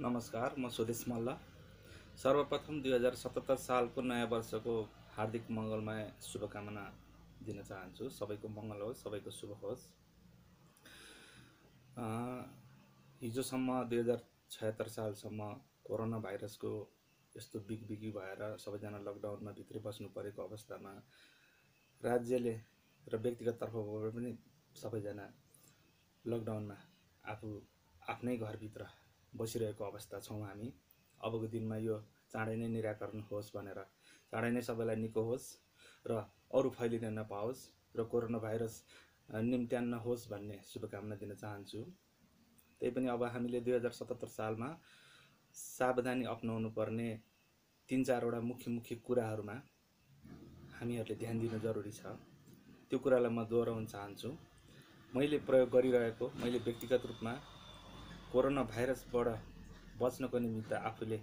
नमस्कार म स्वदेश मल्ल। सर्वप्रथम दुई हजार सतहत्तर सालको नयाँ वर्षको हार्दिक मङ्गलमय शुभकामना दिन चाहन्छु। सबैको मङ्गल होस् सबैको शुभ होस्। हिजोसम्म दुई हजार छयत्तर सालसम्म कोरोना भाइरसको यस्तो बिगबिगी भएर सबैजना लकडाउनमा भित्रै बस्नु परेको अवस्थामा राज्यले र व्यक्तिगत तर्फबाट पनि सबैजना लकडाउनमा आफू आफ्नै घरभित्र बसिरहेको अवस्था छौँ हामी। अबको दिनमा यो चाँडै नै निराकरण होस् भनेर। चाँडै नै सबैलाई निको होस् र अरू फैलिन नपाओस् र कोरोना भाइरस निम्त्यान्न होस् भन्ने शुभकामना दिन चाहन्छु। त्यही पनि अब हामीले दुई हजार सतहत्तर सालमा सावधानी अप्नाउनु पर्ने तिन चारवटा मुख्य मुख्य कुराहरूमा हामीहरूले ध्यान दिनु जरुरी छ। त्यो कुरालाई म दोहोऱ्याउन चाहन्छु। मैले प्रयोग गरिरहेको मैले व्यक्तिगत रूपमा कोरोना भाइरसबाट बच्नको निमित्त आफूले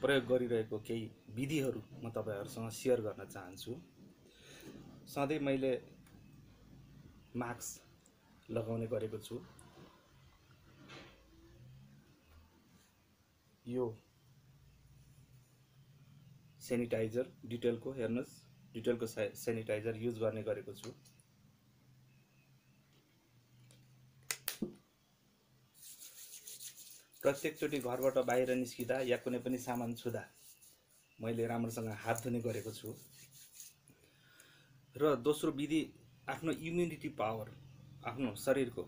प्रयोग गरिरहेको केही विधिहरू म तपाईँहरूसँग सेयर गर्न चाहन्छु। सधैँ मैले मास्क लगाउने गरेको छु। यो सेनिटाइजर डिटेलको हेर्नुहोस् डिटेलको सेनिटाइजर युज गर्ने गरेको छु। प्रत्येकचोटि घरबाट बाहिर निस्किँदा या कुनै पनि सामान छुँदा मैले राम्रोसँग हात धुने गरेको छु। र दोस्रो विधि आफ्नो इम्युनिटी पावर आफ्नो शरीरको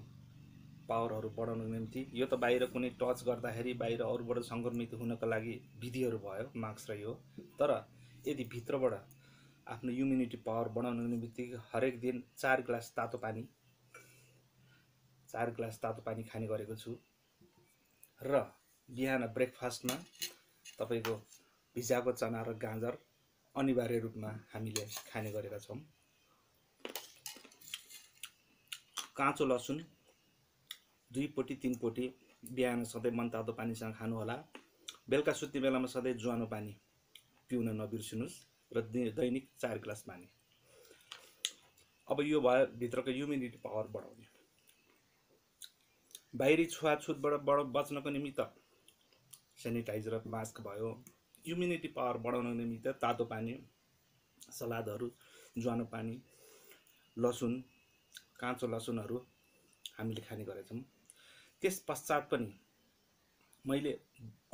पावरहरू बढाउनको निम्ति। यो त बाहिर कुनै टच गर्दाखेरि बाहिर अरूबाट सङ्क्रमित हुनको लागि विधिहरू भयो मास्क र यो। तर यदि भित्रबाट आफ्नो इम्युनिटी पावर बढाउनको निम्ति हरेक दिन चार ग्लास तातो पानी चार ग्लास तातो पानी खाने गरेको छु। र बिहान ब्रेकफास्टमा तपाईँको भिजाएको चना र गाजर अनिवार्य रूपमा हामीले खाने गरेका छौँ। काँचो लसुन दुई पोटी तिन पोटी बिहान सधैँ मनतातो पानीसँग खानुहोला। बेलुका सुत्ने बेलामा सधैँ ज्वानो पानी पिउन नबिर्सिनुहोस् र दैनिक चार ग्लास पानी। अब यो भयो भित्रको इम्युनिटी पावर बढाउने। बाहिरी छुवाछुतबाट बच्नको निमित्त सेनिटाइजर मास्क भयो इम्युनिटी पावर बढाउनको निमित्त तातो पानी सलादहरू ज्वानो पानी लसुन काँचो लसुनहरू हामीले खाने गरेछौँ। त्यस पश्चात पनि मैले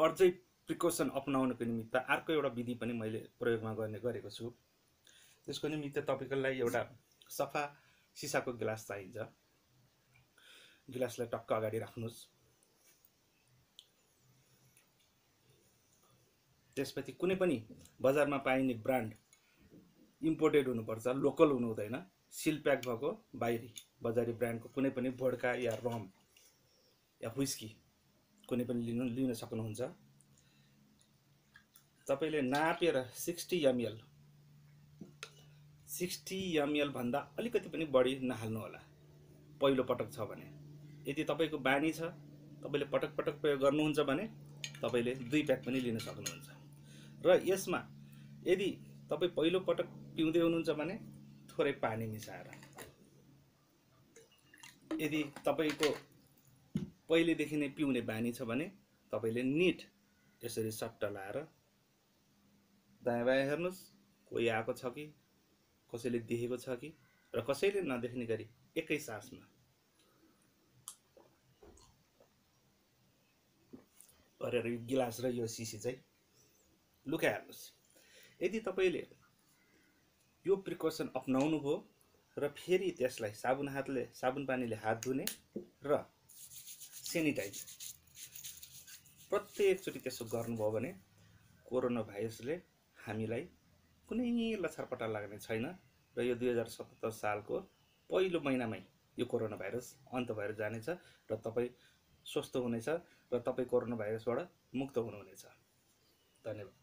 अझै प्रिकसन अपनाउनको निमित्त अर्को एउटा विधि पनि मैले प्रयोगमा गर्ने गरेको छु। त्यसको निमित्त तपाईँको लागि एउटा सफा सिसाको गिलास चाहिन्छ। गिलासलाई टक्क अगाडि राख्नुहोस्। त्यसपछि कुनै पनि बजारमा पाइने ब्रान्ड इम्पोर्टेड हुनुपर्छ लोकल हुनु हुँदैन। सिल प्याक भएको बाहिरी बजारी ब्रान्डको कुनै पनि भोड्का या रम या हुइस्की कुनै पनि लिनु लिन सक्नुहुन्छ। तपाईँले नापेर सिक्सटी एमएल सिक्सटी एमएलभन्दा अलिकति पनि बढी नहाल्नु होला। पहिलो पटक छ भने। यदि तपाईँको बानी छ तपाईँले पटक पटक प्रयोग गर्नुहुन्छ भने तपाईँले दुई प्याक पनि लिन सक्नुहुन्छ। र यसमा यदि तपाईँ पहिलो पटक पिउँदै हुनुहुन्छ भने थोरै पानी मिसाएर। यदि तपाईँको पहिलेदेखि नै पिउने बानी छ भने तपाईँले निट यसरी सट्ट लाएर दायाँ बायाँ हेर्नुहोस् कोही आएको छ कि कसैले देखेको छ कि र कसैले नदेख्ने गरी एकै सासमा गरेर यो गिलास र यो सिसी चाहिँ लुकाइहाल्नुहोस् यदि तपाईँले यो प्रिकसन अप्नाउनु भयो र फेरि त्यसलाई साबुन हातले साबुन पानीले हात धुने र सेनिटाइजर प्रत्येकचोटि त्यसो गर्नुभयो भने कोरोना भाइरसले हामीलाई कुनै लछारपट्टा लाग्ने छैन र यो दुई हजार सतहत्तर सालको पहिलो महिनामै यो कोरोना भाइरस अन्त भएर जानेछ र तपाईँ स्वस्थ हुनेछ र तपाईँ कोरोना भाइरसबाट मुक्त हुनुहुनेछ। धन्यवाद।